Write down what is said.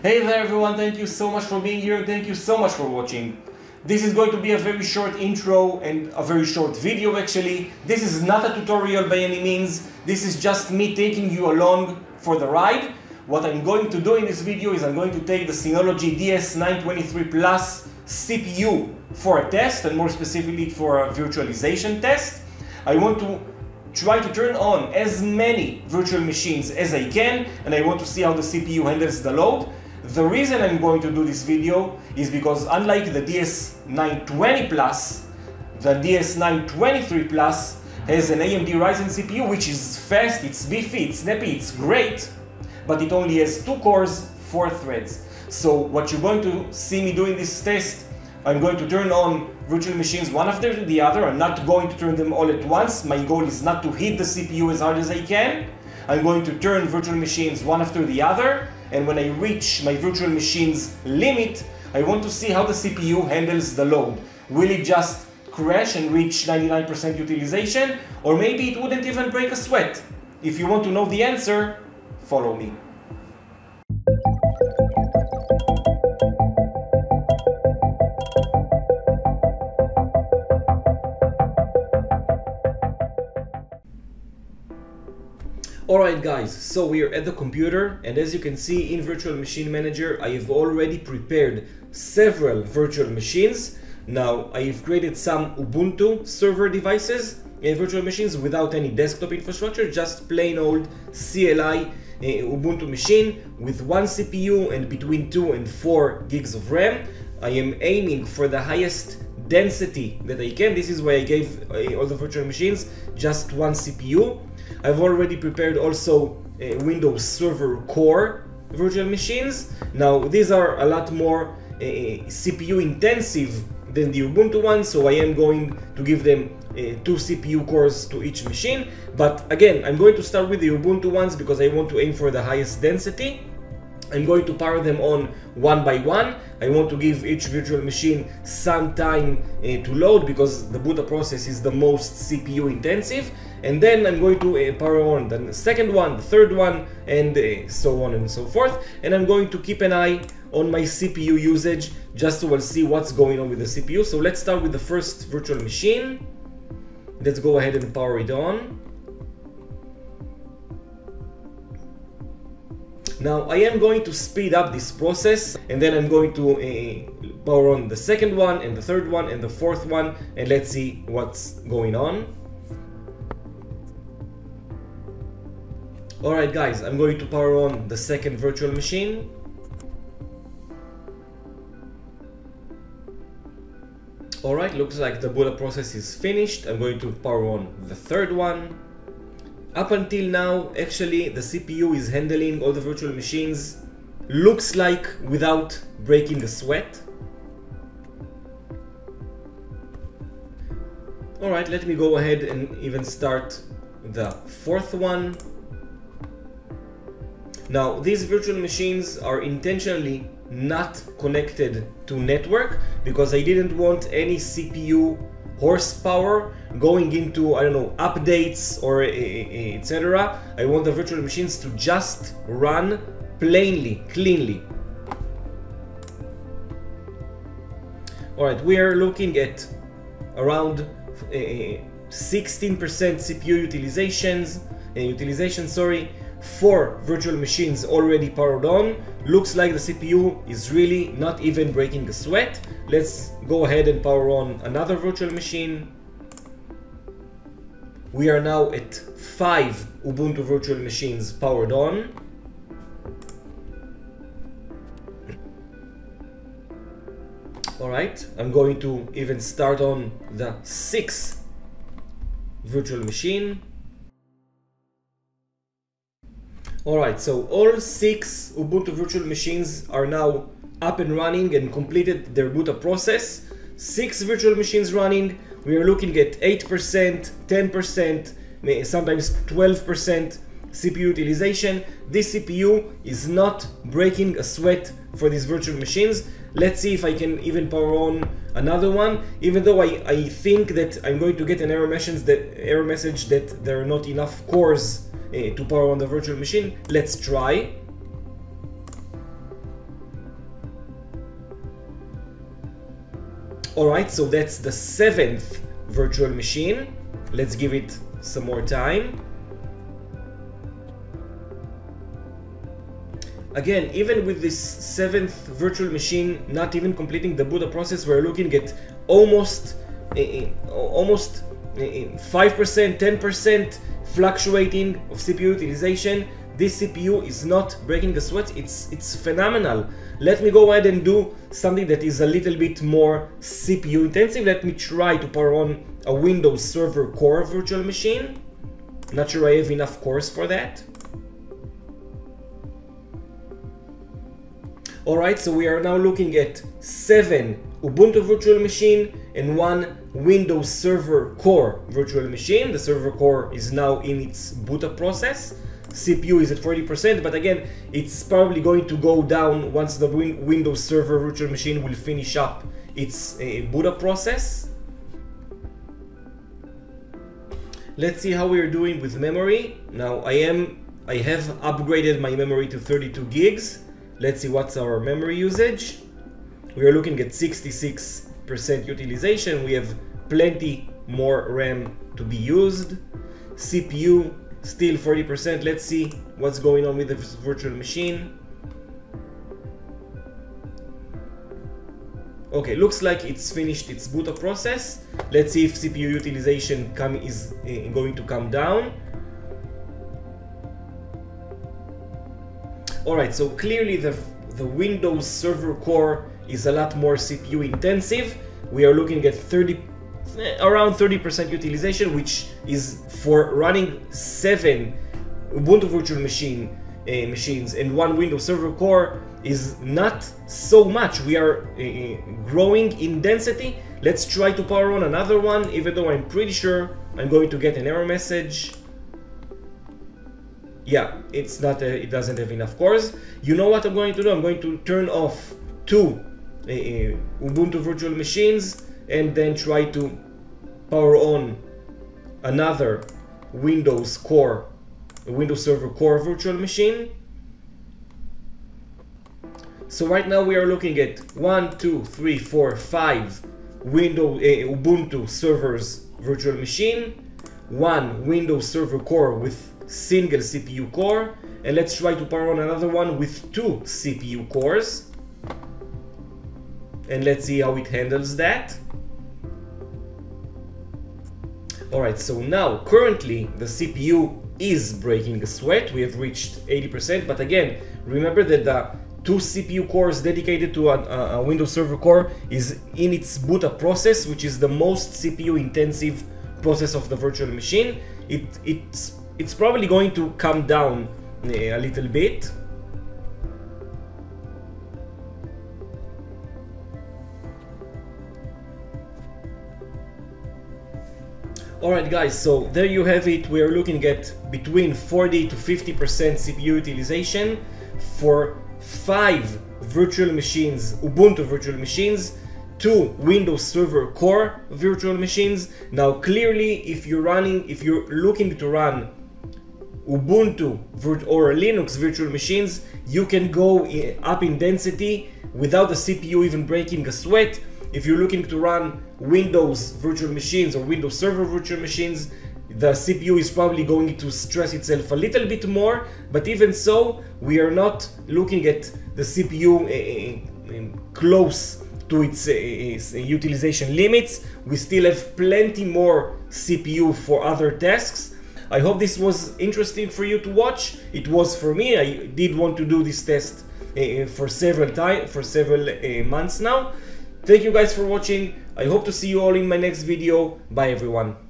Hey there everyone, thank you so much for being here and thank you so much for watching. This is going to be a very short intro and a very short video actually. This is not a tutorial by any means, this is just me taking you along for the ride. What I'm going to do in this video is I'm going to take the Synology DS923 Plus CPU for a test and more specifically for a virtualization test. I want to try to turn on as many virtual machines as I can and I want to see how the CPU handles the load. The reason I'm going to do this video is because unlike the DS920 Plus, the DS923 Plus has an AMD Ryzen CPU which is fast, it's beefy, it's snappy, it's great, but it only has two cores, four threads. So what you're going to see me doing this test, I'm going to turn on virtual machines one after the other. I'm not going to turn them all at once. My goal is not to hit the CPU as hard as I can. I'm going to turn virtual machines one after the other and when I reach my virtual machine's limit, I want to see how the CPU handles the load. Will it just crash and reach 99% utilization, or maybe it wouldn't even break a sweat? If you want to know the answer, follow me. Alright guys, so we are at the computer and as you can see in Virtual Machine Manager I have already prepared several virtual machines. Now I have created some Ubuntu server devices and virtual machines without any desktop infrastructure, just plain old CLI uh, Ubuntu machine with one CPU and between 2 and 4 gigs of RAM. I am aiming for the highest density that I can. This is why I gave uh, all the virtual machines just one CPU. I've already prepared also uh, Windows Server Core virtual machines. Now these are a lot more uh, CPU intensive than the Ubuntu ones, so I am going to give them uh, two CPU cores to each machine. But again, I'm going to start with the Ubuntu ones because I want to aim for the highest density. I'm going to power them on one by one. I want to give each virtual machine some time uh, to load because the boot process is the most CPU intensive. And then I'm going to uh, power on the second one, the third one, and uh, so on and so forth. And I'm going to keep an eye on my CPU usage just so I'll see what's going on with the CPU. So let's start with the first virtual machine. Let's go ahead and power it on. Now I am going to speed up this process and then I'm going to uh, power on the second one and the third one and the fourth one and let's see what's going on. Alright guys, I'm going to power on the second virtual machine. Alright, looks like the boot process is finished. I'm going to power on the third one. Up until now, actually, the CPU is handling all the virtual machines, looks like without breaking a sweat. Alright, let me go ahead and even start the fourth one. Now, these virtual machines are intentionally not connected to network because I didn't want any CPU horsepower going into I don't know updates or etc. I want the virtual machines to just run plainly, cleanly. Alright, we are looking at around 16% CPU utilizations, uh, utilization, sorry, four virtual machines already powered on. Looks like the CPU is really not even breaking a sweat. Let's go ahead and power on another virtual machine. We are now at five Ubuntu virtual machines powered on. Alright, I'm going to even start on the sixth virtual machine. Alright, so all six Ubuntu virtual machines are now up and running and completed their boot up process. Six virtual machines running. We are looking at 8%, 10%, sometimes 12% CPU utilization. This CPU is not breaking a sweat for these virtual machines. Let's see if I can even power on another one, even though I, I think that I'm going to get an error message that, error message that there are not enough cores uh, to power on the virtual machine. Let's try. Alright, so that's the seventh virtual machine. Let's give it some more time. Again, even with this seventh virtual machine not even completing the boot up process, we're looking at almost uh, almost eh, 5%, 10% fluctuating of CPU utilization. This CPU is not breaking a sweat. It's it's phenomenal. Let me go ahead and do something that is a little bit more CPU intensive. Let me try to power on a Windows Server Core virtual machine. Not sure I have enough cores for that. Alright, so we are now looking at 7 Ubuntu virtual machine and one Windows Server Core virtual machine. The server core is now in its boot up process. CPU is at 40%, but again, it's probably going to go down once the win Windows Server virtual machine will finish up its uh, up process. Let's see how we are doing with memory. Now I am, I have upgraded my memory to 32 gigs. Let's see what's our memory usage. We are looking at 66% utilization. We have plenty more RAM to be used. CPU still 40%. Let's see what's going on with the virtual machine. Okay, looks like it's finished its boot up process. Let's see if CPU utilization come, is uh, going to come down. Alright, so clearly the, the Windows Server Core is a lot more CPU intensive. We are looking at 30 eh, around 30% utilization, which is for running seven Ubuntu virtual machine uh, machines and one Windows Server Core is not so much. We are uh, growing in density. Let's try to power on another one, even though I'm pretty sure I'm going to get an error message. Yeah, it's not, uh, it doesn't have enough cores. You know what I'm going to do? I'm going to turn off two Ubuntu virtual machines and then try to power on another Windows Core, Windows Server Core virtual machine. So right now we are looking at one, two, three, four, five Windows uh, Ubuntu servers virtual machine, one Windows Server Core with single CPU core, and let's try to power on another one with two CPU cores and let's see how it handles that. Alright, so now currently the CPU is breaking a sweat. We have reached 80%, but again, remember that the two CPU cores dedicated to a, a Windows Server core is in its boot up process, which is the most CPU intensive process of the virtual machine. It, it's, it's probably going to come down eh, a little bit Alright guys, so there you have it. We are looking at between 40 to 50% CPU utilization for five virtual machines, Ubuntu virtual machines, two Windows Server Core virtual machines. Now clearly if you're running, if you're looking to run Ubuntu or Linux virtual machines, you can go up in density without the CPU even breaking a sweat if you're looking to run Windows virtual machines or Windows Server virtual machines, the CPU is probably going to stress itself a little bit more, but even so, we are not looking at the CPU uh, eh, eh, close to its uh, utilization limits. We still have plenty more CPU for other tasks. I hope this was interesting for you to watch. It was for me. I did want to do this test for several time for several months now. Thank you guys for watching. I hope to see you all in my next video. Bye everyone.